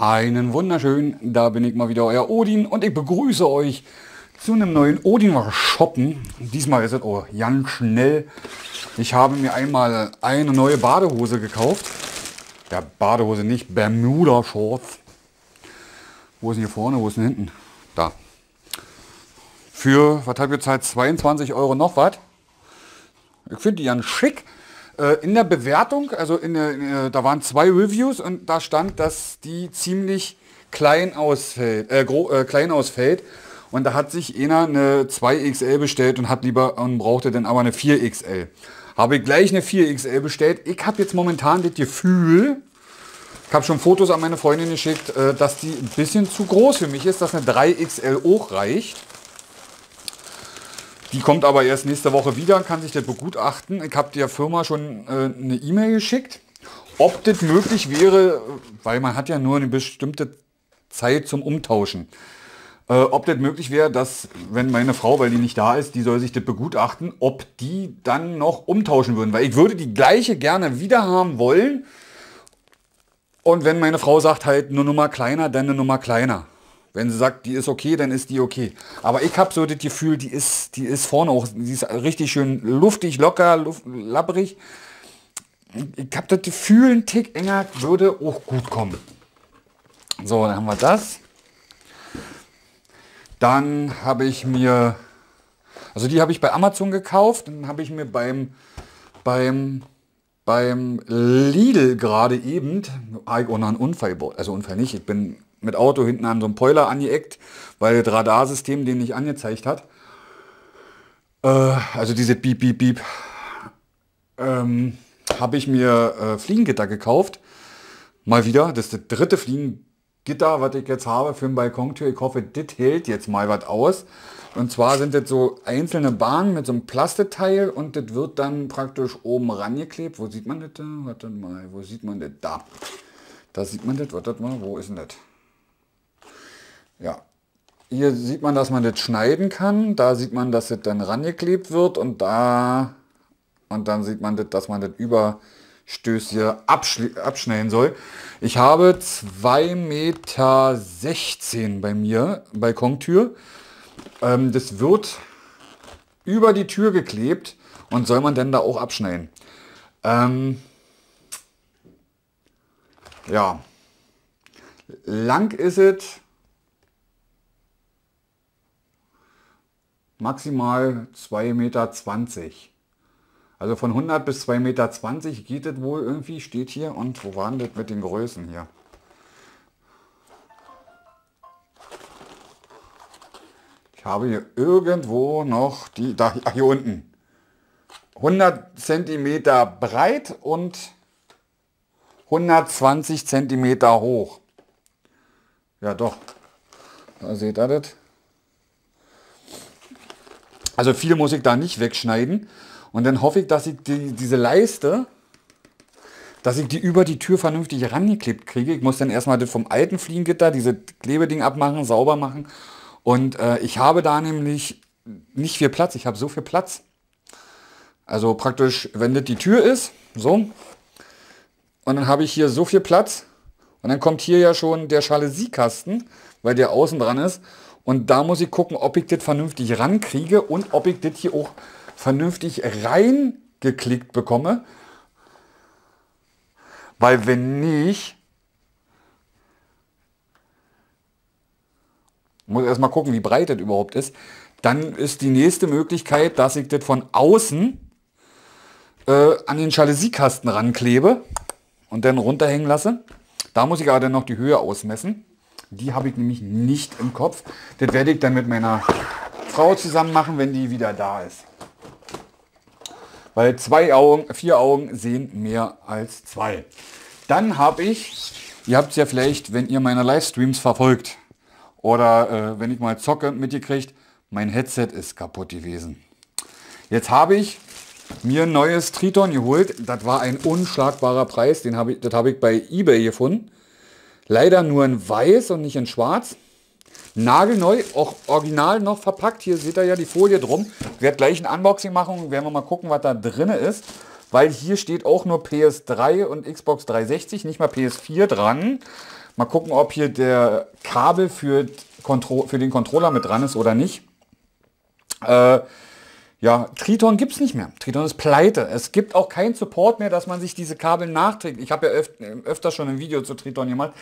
Einen wunderschönen, da bin ich mal wieder, euer Odin und ich begrüße euch zu einem neuen Odin shoppen. Diesmal ist es oh, ganz schnell. Ich habe mir einmal eine neue Badehose gekauft. Ja, Badehose nicht, Bermuda Shorts. Wo ist denn hier vorne, wo ist denn hinten? Da. Für, was habe ich gezahlt, 22 Euro noch was. Ich finde die ganz schick. Äh, in der Bewertung, also in der, in der, da waren zwei Reviews und da stand, dass die ziemlich klein ausfällt, äh, äh, klein ausfällt. Und da hat sich einer eine 2XL bestellt und hat lieber und brauchte dann aber eine 4XL. Habe ich gleich eine 4XL bestellt. Ich habe jetzt momentan das Gefühl, ich habe schon Fotos an meine Freundin geschickt, äh, dass die ein bisschen zu groß für mich ist, dass eine 3XL auch reicht. Die kommt aber erst nächste Woche wieder, kann sich das begutachten. Ich habe der Firma schon äh, eine E-Mail geschickt, ob das möglich wäre, weil man hat ja nur eine bestimmte Zeit zum Umtauschen. Äh, ob das möglich wäre, dass, wenn meine Frau, weil die nicht da ist, die soll sich das begutachten, ob die dann noch umtauschen würden. Weil ich würde die gleiche gerne wieder haben wollen. Und wenn meine Frau sagt halt eine Nummer kleiner, dann eine Nummer kleiner. Wenn sie sagt, die ist okay, dann ist die okay. Aber ich habe so das Gefühl, die ist, die ist vorne auch, die ist richtig schön luftig, locker, luft, labbrig. Ich habe das Gefühl, ein Tick enger würde auch gut kommen. So, dann haben wir das. Dann habe ich mir, also die habe ich bei Amazon gekauft. Dann habe ich mir beim, beim, beim Lidl gerade eben, auch noch einen Unfall, also Unfall nicht, ich bin mit Auto hinten an so einem Poiler angeeckt, weil das Radarsystem den nicht angezeigt hat. Äh, also diese Beep, Beep, Beep. Ähm, habe ich mir äh, Fliegengitter gekauft. Mal wieder, das ist das dritte Fliegengitter, was ich jetzt habe für eine Balkontür. Ich hoffe, das hält jetzt mal was aus. Und zwar sind das so einzelne Bahnen mit so einem Plasteteil und das wird dann praktisch oben rangeklebt. Wo sieht man das da? Warte mal, wo sieht man das? Da. Da sieht man das, wartet mal, wo ist denn das? Ja. Hier sieht man, dass man das schneiden kann. Da sieht man, dass es dann rangeklebt wird und da und dann sieht man, das, dass man das Überstöße abschneiden soll. Ich habe 2,16 Meter bei mir, Balkontür. Ähm, das wird über die Tür geklebt und soll man denn da auch abschneiden. Ähm, ja, lang ist es maximal 2,20 Meter. Also von 100 bis 2,20 Meter geht es wohl irgendwie, steht hier. Und wo waren das mit den Größen hier? Ich habe hier irgendwo noch die, da ach, hier unten. 100 cm breit und 120 cm hoch. Ja doch, da seht ihr das. Also viel muss ich da nicht wegschneiden. Und dann hoffe ich, dass ich die, diese Leiste, dass ich die über die Tür vernünftig rangeklebt kriege. Ich muss dann erstmal das vom alten Fliegengitter, diese Klebeding abmachen, sauber machen. Und äh, ich habe da nämlich nicht viel Platz. Ich habe so viel Platz. Also praktisch, wenn das die Tür ist, so. Und dann habe ich hier so viel Platz. Und dann kommt hier ja schon der Jalousien-Kasten, weil der außen dran ist. Und da muss ich gucken, ob ich das vernünftig rankriege und ob ich das hier auch vernünftig reingeklickt bekomme. Weil wenn nicht, muss erstmal gucken, wie breit das überhaupt ist. Dann ist die nächste Möglichkeit, dass ich das von außen äh, an den Jalousien-Kasten ranklebe und dann runterhängen lasse. Da muss ich aber dann noch die Höhe ausmessen. Die habe ich nämlich nicht im Kopf. Das werde ich dann mit meiner Frau zusammen machen, wenn die wieder da ist. Weil zwei Augen, vier Augen sehen mehr als zwei. Dann habe ich, ihr habt es ja vielleicht, wenn ihr meine Livestreams verfolgt oder äh, wenn ich mal zocke mitgekriegt, mein Headset ist kaputt gewesen. Jetzt habe ich mir ein neues Triton geholt. Das war ein unschlagbarer Preis. Den habe ich, das habe ich bei eBay gefunden. Leider nur in weiß und nicht in schwarz. Nagelneu, auch original noch verpackt. Hier seht ihr ja die Folie drum. Ich werde gleich ein Unboxing machen. Werden wir mal gucken, was da drin ist. Weil hier steht auch nur PS3 und Xbox 360, nicht mal PS4 dran. Mal gucken, ob hier der Kabel für, für den Controller mit dran ist oder nicht. Äh, ja, Triton gibt es nicht mehr. Triton ist pleite. Es gibt auch keinen Support mehr, dass man sich diese Kabel nachträgt. Ich habe ja öf öfter schon ein Video zu Triton gemacht,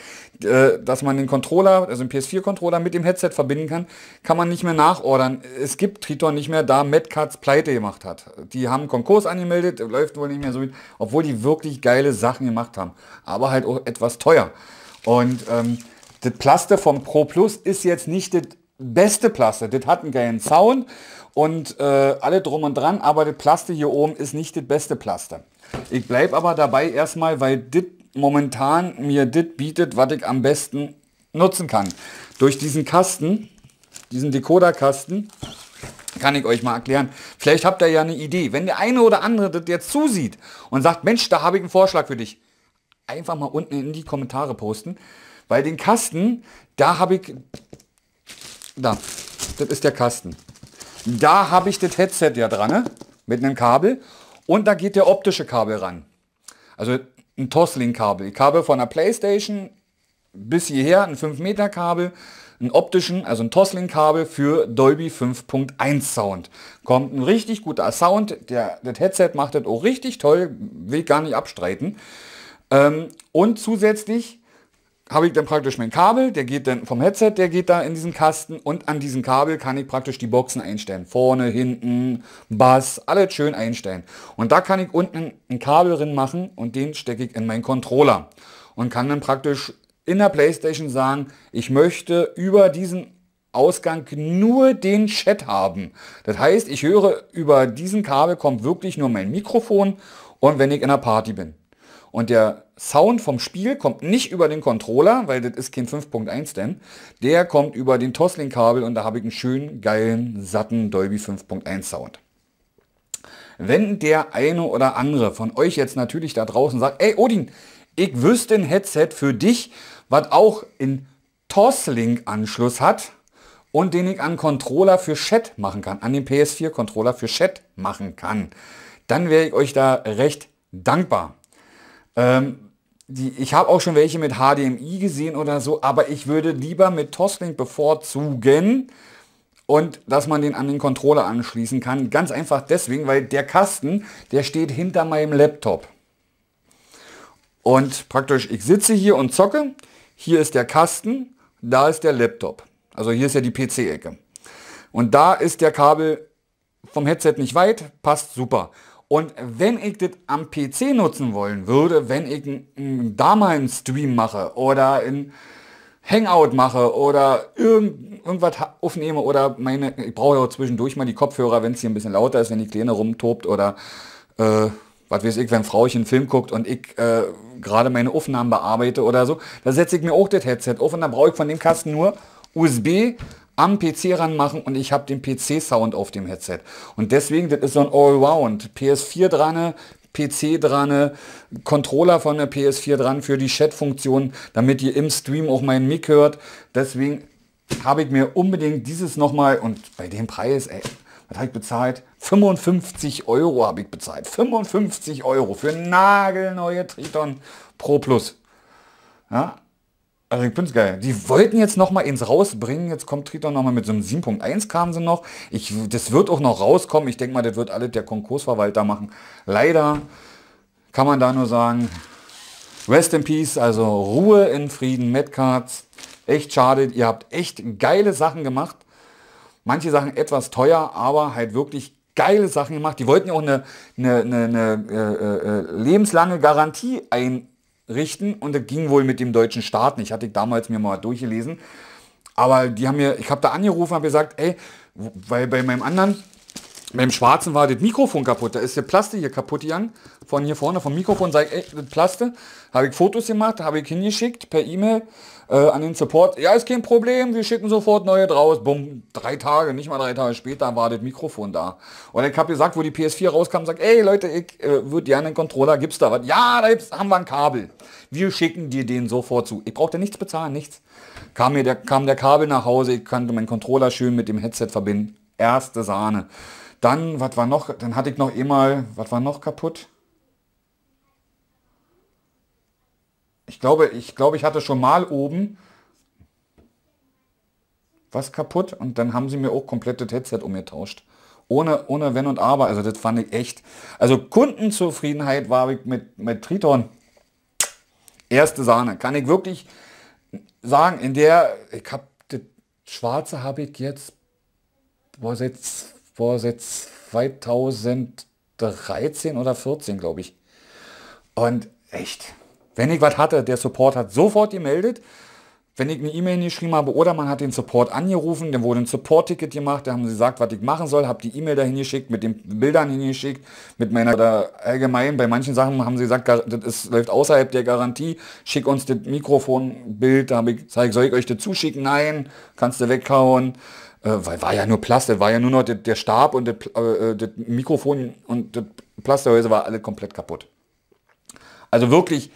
äh, dass man den Controller, also den PS4-Controller mit dem Headset verbinden kann, kann man nicht mehr nachordern. Es gibt Triton nicht mehr, da Medcuts pleite gemacht hat. Die haben Konkurs angemeldet, läuft wohl nicht mehr so, obwohl die wirklich geile Sachen gemacht haben. Aber halt auch etwas teuer. Und ähm, das Plaste vom Pro Plus ist jetzt nicht das beste Plaste. Das hat einen geilen Sound und äh, alle drum und dran, aber das Plaste hier oben ist nicht das beste Plaste. Ich bleibe aber dabei erstmal, weil das momentan mir das bietet, was ich am besten nutzen kann. Durch diesen Kasten, diesen Decoder-Kasten, kann ich euch mal erklären. Vielleicht habt ihr ja eine Idee. Wenn der eine oder andere das jetzt zusieht und sagt, Mensch, da habe ich einen Vorschlag für dich, einfach mal unten in die Kommentare posten. Weil den Kasten, da habe ich, da, das ist der Kasten. Da habe ich das Headset ja dran, ne? mit einem Kabel. Und da geht der optische Kabel ran. Also ein Toslink-Kabel. Ich habe von der Playstation bis hierher ein 5 Meter Kabel, einen optischen, also ein Toslink-Kabel für Dolby 5.1 Sound. Kommt ein richtig guter Sound. Der, das Headset macht das auch richtig toll, will ich gar nicht abstreiten. Ähm, und zusätzlich habe ich dann praktisch mein Kabel, der geht dann vom Headset, der geht da in diesen Kasten und an diesem Kabel kann ich praktisch die Boxen einstellen. Vorne, hinten, Bass, alles schön einstellen. Und da kann ich unten ein Kabel drin machen und den stecke ich in meinen Controller und kann dann praktisch in der Playstation sagen, ich möchte über diesen Ausgang nur den Chat haben. Das heißt, ich höre über diesen Kabel kommt wirklich nur mein Mikrofon und wenn ich in der Party bin. Und der Sound vom Spiel kommt nicht über den Controller, weil das ist kein 5.1 denn. Der kommt über den Toslink-Kabel und da habe ich einen schönen, geilen, satten Dolby 5.1 Sound. Wenn der eine oder andere von euch jetzt natürlich da draußen sagt, ey Odin, ich wüsste ein Headset für dich, was auch in Toslink-Anschluss hat und den ich an Controller für Chat machen kann, an den PS4-Controller für Chat machen kann, dann wäre ich euch da recht dankbar. Ähm, die, ich habe auch schon welche mit HDMI gesehen oder so, aber ich würde lieber mit Toslink bevorzugen und dass man den an den Controller anschließen kann. Ganz einfach deswegen, weil der Kasten, der steht hinter meinem Laptop. Und praktisch, ich sitze hier und zocke. Hier ist der Kasten, da ist der Laptop. Also hier ist ja die PC-Ecke. Und da ist der Kabel vom Headset nicht weit, passt super. Und wenn ich das am PC nutzen wollen würde, wenn ich da mal einen Stream mache oder ein Hangout mache oder irgend, irgendwas aufnehme oder meine, ich brauche ja zwischendurch mal die Kopfhörer, wenn es hier ein bisschen lauter ist, wenn die Kleine rumtobt oder äh, was weiß ich, wenn Frauchen Film guckt und ich äh, gerade meine Aufnahmen bearbeite oder so, da setze ich mir auch das Headset auf und dann brauche ich von dem Kasten nur USB am PC ranmachen und ich habe den PC-Sound auf dem Headset. Und deswegen, das ist so ein Allround. PS4 dran, PC dran, Controller von der PS4 dran für die Chat-Funktion, damit ihr im Stream auch meinen Mic hört. Deswegen habe ich mir unbedingt dieses nochmal und bei dem Preis, ey, was habe ich bezahlt? 55 Euro habe ich bezahlt. 55 Euro für nagelneue Triton Pro Plus. Ja, also ich finde es geil. Die wollten jetzt noch mal ins rausbringen. Jetzt kommt Triton noch mal mit so einem 7.1 kamen sie noch. Ich, das wird auch noch rauskommen. Ich denke mal, das wird alle der Konkursverwalter machen. Leider kann man da nur sagen, Rest in Peace, also Ruhe in Frieden, Medcards. Echt schade. Ihr habt echt geile Sachen gemacht. Manche Sachen etwas teuer, aber halt wirklich geile Sachen gemacht. Die wollten ja auch eine, eine, eine, eine äh, äh, lebenslange Garantie ein richten und das ging wohl mit dem deutschen Staat nicht. Hatte ich damals mir mal durchgelesen. Aber die haben mir, ich habe da angerufen, habe gesagt, ey, weil bei meinem anderen, beim Schwarzen war das Mikrofon kaputt. Da ist der Plaste hier kaputt gegangen. Von hier vorne vom Mikrofon sage ich, ey, das Plaste. Habe ich Fotos gemacht, habe ich hingeschickt per E-Mail äh, an den Support. Ja, ist kein Problem, wir schicken sofort neue draus. Bumm, drei Tage, nicht mal drei Tage später war das Mikrofon da. Und ich habe gesagt, wo die PS4 rauskam, sagt, ey Leute, ich äh, würde gerne einen Controller, gibt's da was? Ja, da haben wir ein Kabel. Wir schicken dir den sofort zu. Ich brauchte nichts bezahlen, nichts. Kam mir der, kam der Kabel nach Hause, ich konnte meinen Controller schön mit dem Headset verbinden. Erste Sahne. Dann, was war noch? Dann hatte ich noch eh mal, was war noch kaputt? Ich glaube, ich glaube, ich hatte schon mal oben was kaputt und dann haben sie mir auch komplett das Headset umgetauscht. Ohne, ohne Wenn und Aber. Also das fand ich echt. Also Kundenzufriedenheit war ich mit, mit Triton. Erste Sahne. Kann ich wirklich sagen, in der, ich habe das Schwarze habe ich jetzt, boah, seit, boah, seit 2013 oder 14, glaube ich. Und echt, wenn ich was hatte, der Support hat sofort gemeldet wenn ich eine E-Mail geschrieben habe oder man hat den Support angerufen, dann wurde ein Support-Ticket gemacht, da haben sie gesagt, was ich machen soll, habe die E-Mail dahin geschickt, mit den Bildern hingeschickt, mit meiner, oder allgemein, bei manchen Sachen haben sie gesagt, das läuft außerhalb der Garantie, schick uns das Mikrofonbild, da habe ich gesagt, soll ich euch das zuschicken? Nein, kannst du weghauen. Äh, weil war ja nur Plastik, war ja nur noch der, Stab und das, äh, das Mikrofon und das Plasterhäuser war alle komplett kaputt. Also wirklich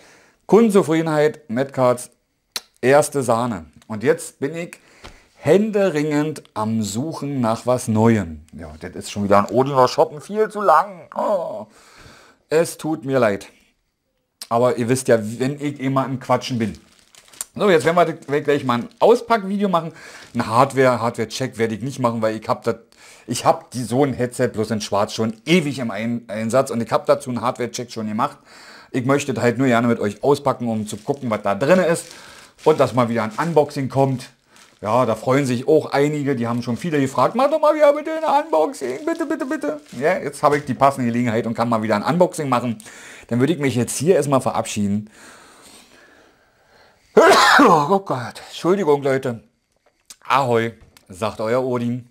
Kundenzufriedenheit, Medcards erste Sahne. Und jetzt bin ich händeringend am Suchen nach was Neuem. Ja, das ist schon wieder ein Odiner Shoppen viel zu lang. Oh, es tut mir leid. Aber ihr wisst ja, wenn ich immer im Quatschen bin. So, jetzt werden wir gleich mal ein Auspackvideo machen. Ein Hardware, Hardware-Check werde ich nicht machen, weil ich habe das, so ein Headset bloß in Schwarz schon ewig im Einsatz und ich habe dazu einen Hardware-Check schon gemacht. Ich möchte halt nur gerne mit euch auspacken, um zu gucken, was da drin ist und dass mal wieder ein Unboxing kommt. Ja, da freuen sich auch einige, die haben schon viele gefragt, mach doch mal wieder bitte ein Unboxing, bitte, bitte, bitte. Ja, jetzt habe ich die passende Gelegenheit und kann mal wieder ein Unboxing machen. Dann würde ich mich jetzt hier erstmal verabschieden. Oh Gott, Entschuldigung Leute. Ahoi, sagt euer Odin.